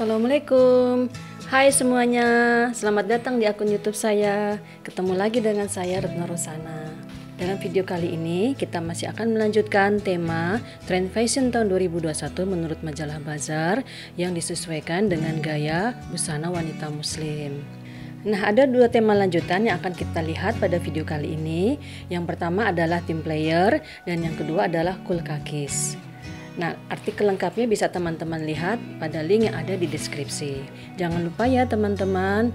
Assalamualaikum Hai semuanya Selamat datang di akun youtube saya Ketemu lagi dengan saya Retno Rosana Dalam video kali ini kita masih akan melanjutkan tema Trend Fashion tahun 2021 menurut majalah Bazar Yang disesuaikan dengan gaya busana wanita muslim Nah, ada dua tema lanjutan yang akan kita lihat pada video kali ini. Yang pertama adalah team player dan yang kedua adalah cool kakis. Nah, artikel lengkapnya bisa teman-teman lihat pada link yang ada di deskripsi. Jangan lupa ya teman-teman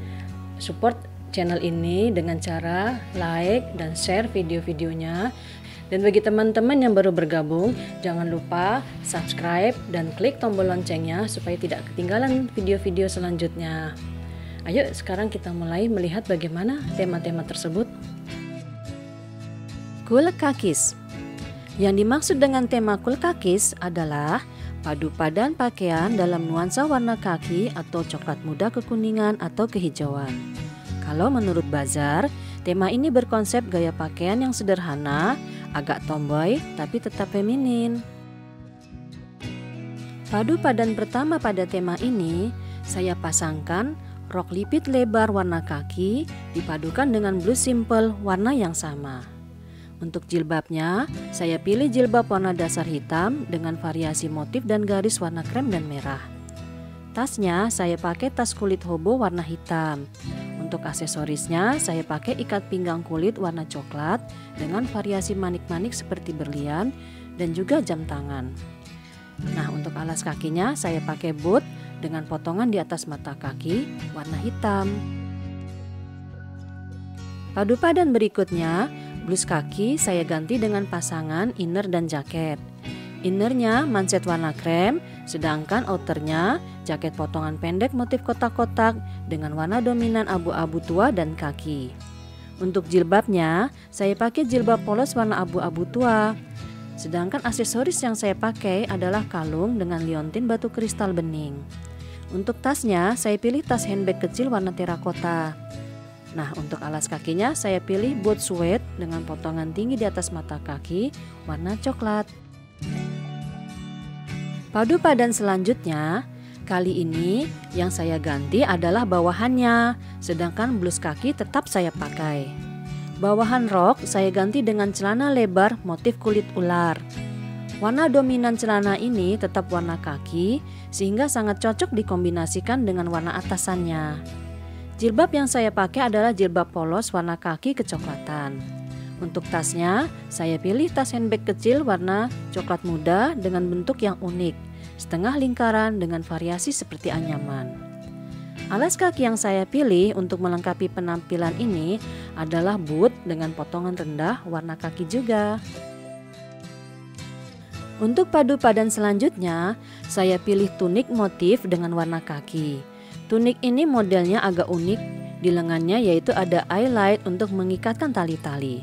support channel ini dengan cara like dan share video-videonya. Dan bagi teman-teman yang baru bergabung, jangan lupa subscribe dan klik tombol loncengnya supaya tidak ketinggalan video-video selanjutnya. Ayo sekarang kita mulai melihat bagaimana tema-tema tersebut. Cool kakis. Yang dimaksud dengan tema cool kakis adalah padu padan pakaian dalam nuansa warna kaki atau coklat muda kekuningan atau kehijauan. Kalau menurut Bazar, tema ini berkonsep gaya pakaian yang sederhana, agak tomboy tapi tetap feminin. Padu padan pertama pada tema ini saya pasangkan Rok lipit lebar warna kaki dipadukan dengan blus simple warna yang sama. Untuk jilbabnya, saya pilih jilbab warna dasar hitam dengan variasi motif dan garis warna krem dan merah. Tasnya saya pakai tas kulit hobo warna hitam. Untuk aksesorisnya, saya pakai ikat pinggang kulit warna coklat dengan variasi manik-manik seperti berlian dan juga jam tangan. Nah, untuk alas kakinya saya pakai boot dengan potongan di atas mata kaki warna hitam. Padu padan berikutnya, blus kaki saya ganti dengan pasangan inner dan jaket. Innernya manset warna krem, sedangkan outernya jaket potongan pendek motif kotak-kotak dengan warna dominan abu-abu tua dan kaki. Untuk jilbabnya, saya pakai jilbab polos warna abu-abu tua. Sedangkan aksesoris yang saya pakai adalah kalung dengan liontin batu kristal bening. Untuk tasnya, saya pilih tas handbag kecil warna terakota. Nah, untuk alas kakinya saya pilih boot suede dengan potongan tinggi di atas mata kaki warna coklat. Padu padan selanjutnya, kali ini yang saya ganti adalah bawahannya, sedangkan blus kaki tetap saya pakai. Bawahan rok saya ganti dengan celana lebar motif kulit ular. Warna dominan celana ini tetap warna kaki sehingga sangat cocok dikombinasikan dengan warna atasannya. Jilbab yang saya pakai adalah jilbab polos warna kaki kecoklatan. Untuk tasnya, saya pilih tas handbag kecil warna coklat muda dengan bentuk yang unik, setengah lingkaran dengan variasi seperti anyaman. Alas kaki yang saya pilih untuk melengkapi penampilan ini adalah boot dengan potongan rendah warna kaki juga. Untuk padu padan selanjutnya, saya pilih tunik motif dengan warna kaki. Tunik ini modelnya agak unik, di lengannya yaitu ada highlight untuk mengikatkan tali-tali.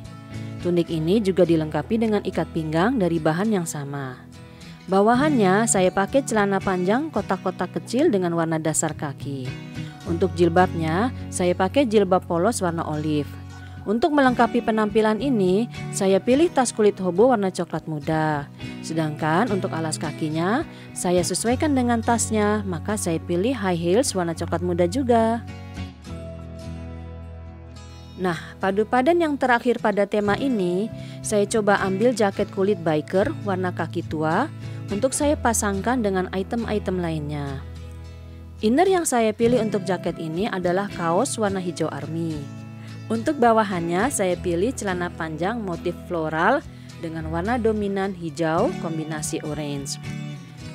Tunik ini juga dilengkapi dengan ikat pinggang dari bahan yang sama. Bawahannya saya pakai celana panjang kotak-kotak kecil dengan warna dasar kaki. Untuk jilbabnya, saya pakai jilbab polos warna olive. Untuk melengkapi penampilan ini, saya pilih tas kulit hobo warna coklat muda. Sedangkan untuk alas kakinya, saya sesuaikan dengan tasnya, maka saya pilih high heels warna coklat muda juga. Nah, padu padan yang terakhir pada tema ini, saya coba ambil jaket kulit biker warna kaki tua untuk saya pasangkan dengan item-item lainnya. Inner yang saya pilih untuk jaket ini adalah kaos warna hijau army. Untuk bawahannya saya pilih celana panjang motif floral dengan warna dominan hijau kombinasi orange.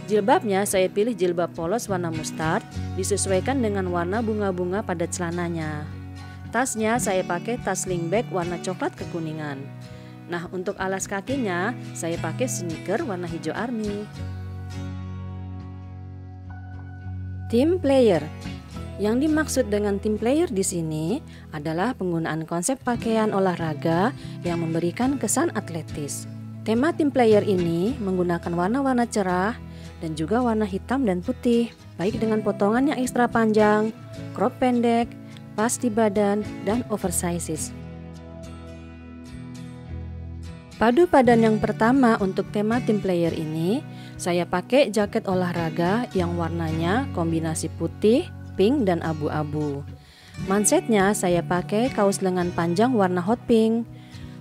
Jilbabnya saya pilih jilbab polos warna mustard disesuaikan dengan warna bunga-bunga pada celananya. Tasnya saya pakai tas sling bag warna coklat kekuningan. Nah untuk alas kakinya saya pakai sneaker warna hijau army. Team player yang dimaksud dengan tim player di sini adalah penggunaan konsep pakaian olahraga yang memberikan kesan atletis. Tema tim player ini menggunakan warna-warna cerah dan juga warna hitam dan putih, baik dengan potongan yang ekstra panjang, crop pendek, pas di badan, dan oversizes. Padu padan yang pertama untuk tema tim player ini Saya pakai jaket olahraga yang warnanya kombinasi putih, pink, dan abu-abu. Mansetnya saya pakai kaos lengan panjang warna hot pink.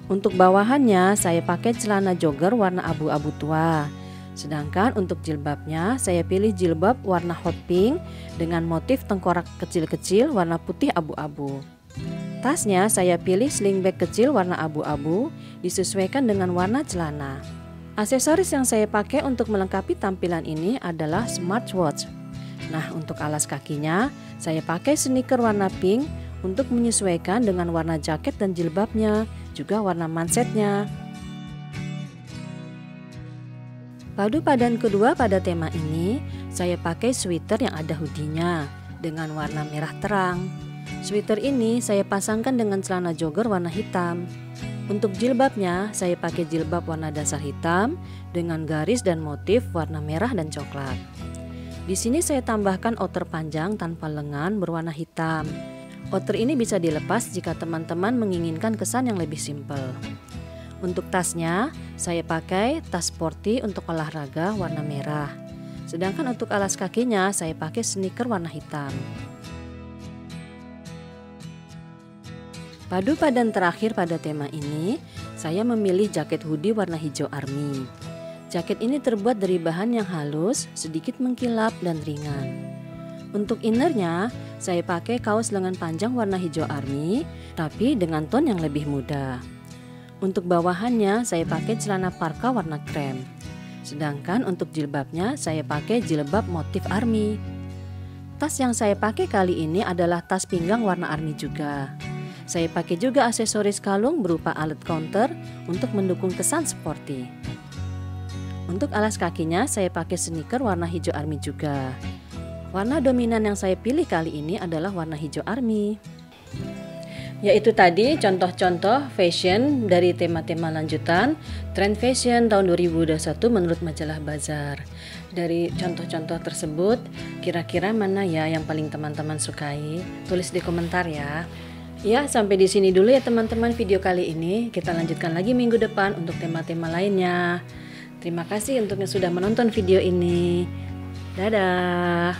Untuk bawahannya saya pakai celana jogger warna abu-abu tua. Sedangkan untuk jilbabnya saya pilih jilbab warna hot pink dengan motif tengkorak kecil-kecil warna putih abu-abu. Tasnya saya pilih sling bag kecil warna abu-abu disesuaikan dengan warna celana. Aksesoris yang saya pakai untuk melengkapi tampilan ini adalah smartwatch. Nah, untuk alas kakinya, saya pakai sneaker warna pink untuk menyesuaikan dengan warna jaket dan jilbabnya, juga warna mansetnya. Padu padan kedua pada tema ini, saya pakai sweater yang ada hoodie-nya dengan warna merah terang. Sweater ini saya pasangkan dengan celana jogger warna hitam. Untuk jilbabnya, saya pakai jilbab warna dasar hitam dengan garis dan motif warna merah dan coklat. Di sini saya tambahkan outer panjang tanpa lengan berwarna hitam. Outer ini bisa dilepas jika teman-teman menginginkan kesan yang lebih simpel. Untuk tasnya, saya pakai tas sporty untuk olahraga warna merah. Sedangkan untuk alas kakinya, saya pakai sneaker warna hitam. Padu padan terakhir pada tema ini, saya memilih jaket hoodie warna hijau army. Jaket ini terbuat dari bahan yang halus, sedikit mengkilap dan ringan. Untuk innernya, saya pakai kaos lengan panjang warna hijau army, tapi dengan ton yang lebih muda. Untuk bawahannya, saya pakai celana parka warna krem. Sedangkan untuk jilbabnya, saya pakai jilbab motif army. Tas yang saya pakai kali ini adalah tas pinggang warna army juga. Saya pakai juga aksesoris kalung berupa alat counter untuk mendukung kesan sporty. Untuk alas kakinya saya pakai sneaker warna hijau army juga. Warna dominan yang saya pilih kali ini adalah warna hijau army. Yaitu tadi contoh-contoh fashion dari tema-tema lanjutan Trend Fashion tahun 2021 menurut majalah Bazar. Dari contoh-contoh tersebut, kira-kira mana ya yang paling teman-teman sukai? Tulis di komentar ya. Ya, sampai di sini dulu ya teman-teman video kali ini. Kita lanjutkan lagi minggu depan untuk tema-tema lainnya. Terima kasih untuk yang sudah menonton video ini. Dadah.